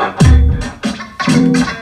なんて。